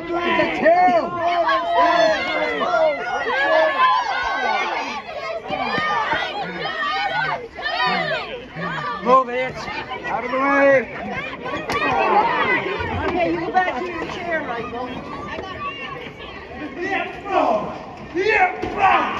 It's a tail. Move it. Out of the way. Okay, you go back to your chair, Michael. The improv. The improv.